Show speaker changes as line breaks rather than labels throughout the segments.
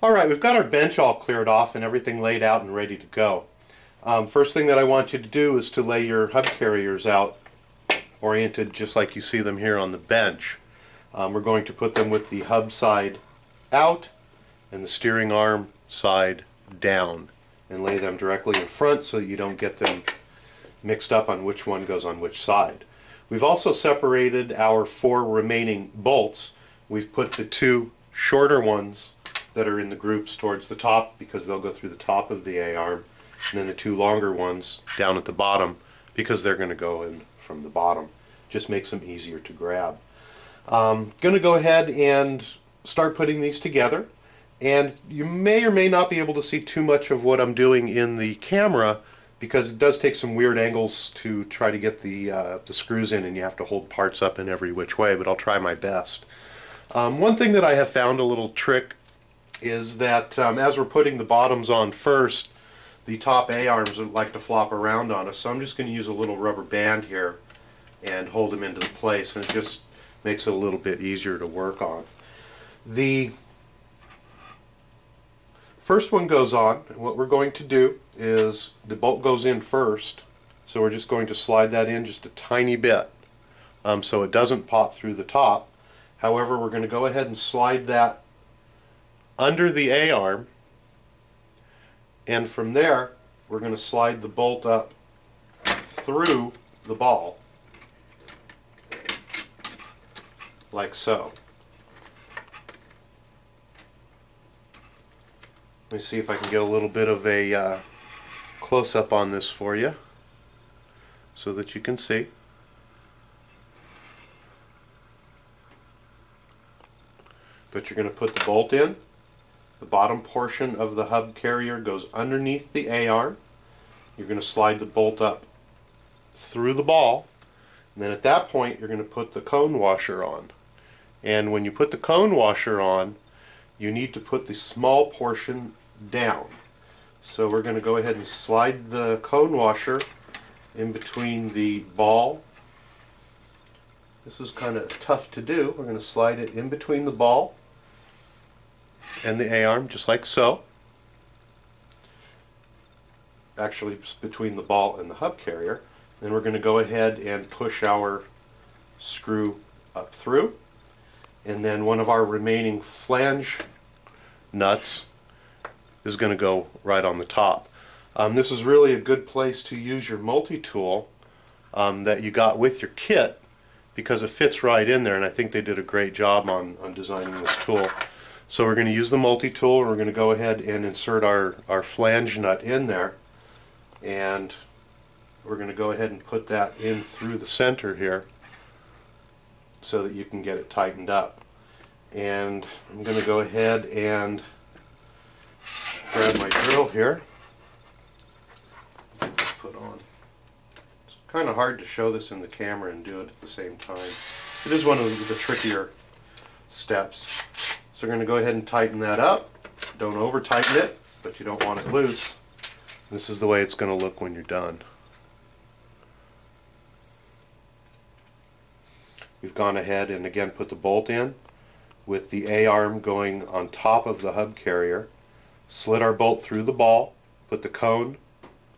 All right, we've got our bench all cleared off and everything laid out and ready to go. Um, first thing that I want you to do is to lay your hub carriers out oriented just like you see them here on the bench. Um, we're going to put them with the hub side out and the steering arm side down and lay them directly in front so you don't get them mixed up on which one goes on which side. We've also separated our four remaining bolts. We've put the two shorter ones that are in the groups towards the top because they'll go through the top of the A-arm and then the two longer ones down at the bottom because they're going to go in from the bottom. Just makes them easier to grab. Um, going to go ahead and start putting these together and you may or may not be able to see too much of what I'm doing in the camera because it does take some weird angles to try to get the, uh, the screws in and you have to hold parts up in every which way, but I'll try my best. Um, one thing that I have found a little trick is that um, as we're putting the bottoms on first, the top A-arms like to flop around on us, so I'm just going to use a little rubber band here and hold them into place, and it just makes it a little bit easier to work on. The first one goes on, and what we're going to do is the bolt goes in first, so we're just going to slide that in just a tiny bit um, so it doesn't pop through the top. However, we're going to go ahead and slide that under the A-arm and from there we're going to slide the bolt up through the ball like so. Let me see if I can get a little bit of a uh, close-up on this for you so that you can see. But you're going to put the bolt in. The bottom portion of the hub carrier goes underneath the A-arm. You're going to slide the bolt up through the ball. And then at that point, you're going to put the cone washer on. And when you put the cone washer on, you need to put the small portion down. So we're going to go ahead and slide the cone washer in between the ball. This is kind of tough to do. We're going to slide it in between the ball and the A-arm just like so. Actually between the ball and the hub carrier. Then we're going to go ahead and push our screw up through. And then one of our remaining flange nuts is going to go right on the top. Um, this is really a good place to use your multi-tool um, that you got with your kit because it fits right in there and I think they did a great job on, on designing this tool. So we're going to use the multi-tool we're going to go ahead and insert our, our flange nut in there and we're going to go ahead and put that in through the center here so that you can get it tightened up. And I'm going to go ahead and grab my drill here. Just put on. It's kind of hard to show this in the camera and do it at the same time. It is one of the trickier steps. So we're going to go ahead and tighten that up. Don't over tighten it, but you don't want it loose. This is the way it's going to look when you're done. We've gone ahead and again put the bolt in with the A-arm going on top of the hub carrier. Slid our bolt through the ball, put the cone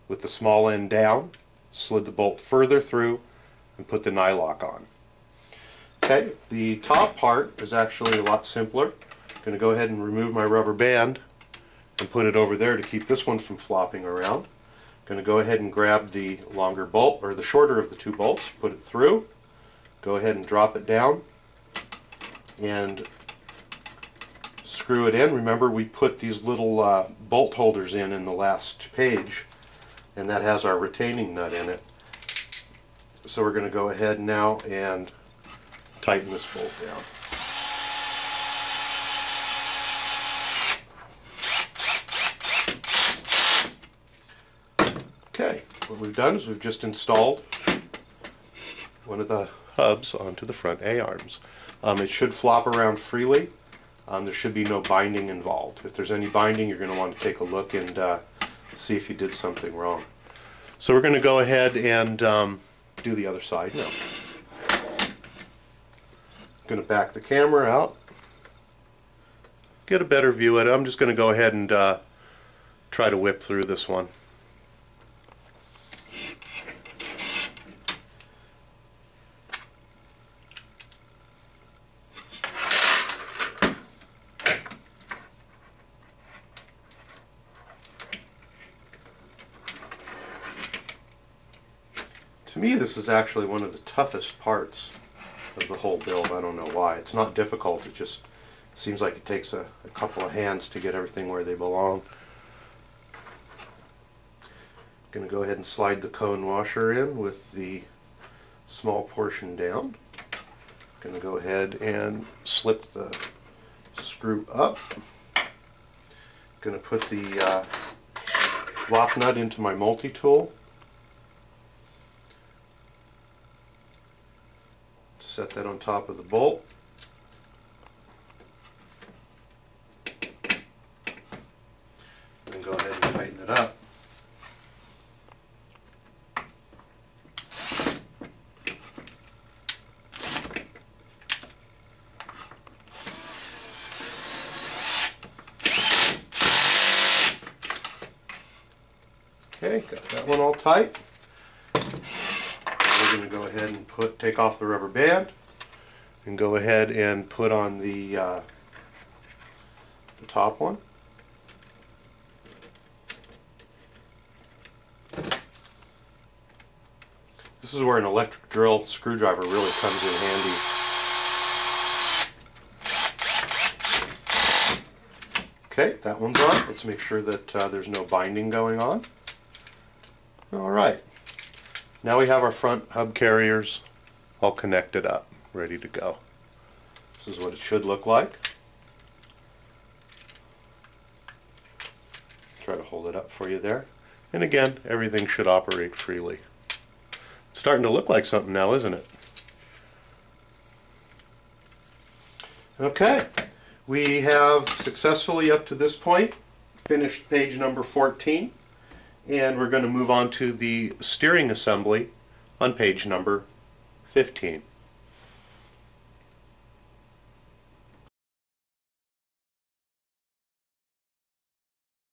with the small end down, slid the bolt further through, and put the nylock on. Okay, the top part is actually a lot simpler going to go ahead and remove my rubber band and put it over there to keep this one from flopping around. Going to go ahead and grab the longer bolt, or the shorter of the two bolts, put it through, go ahead and drop it down, and screw it in. Remember we put these little uh, bolt holders in in the last page, and that has our retaining nut in it. So we're going to go ahead now and tighten this bolt down. Okay, what we've done is we've just installed one of the hubs onto the front A-arms. Um, it should flop around freely. Um, there should be no binding involved. If there's any binding, you're going to want to take a look and uh, see if you did something wrong. So we're going to go ahead and um, do the other side now. I'm going to back the camera out, get a better view at it, I'm just going to go ahead and uh, try to whip through this one. To me, this is actually one of the toughest parts of the whole build. I don't know why. It's not difficult, it just seems like it takes a, a couple of hands to get everything where they belong. I'm Going to go ahead and slide the cone washer in with the small portion down. I'm Going to go ahead and slip the screw up. I'm Going to put the uh, lock nut into my multi-tool. Set that on top of the bolt. Then go ahead and tighten it up. Okay, got that one all tight. We're going to go ahead and put take off the rubber band and go ahead and put on the, uh, the top one. This is where an electric drill screwdriver really comes in handy. Okay, that one's on. Let's make sure that uh, there's no binding going on. All right. Now we have our front hub carriers all connected up, ready to go. This is what it should look like. Try to hold it up for you there. And again, everything should operate freely. It's starting to look like something now, isn't it? Okay, we have successfully up to this point finished page number 14 and we're going to move on to the steering assembly on page number 15.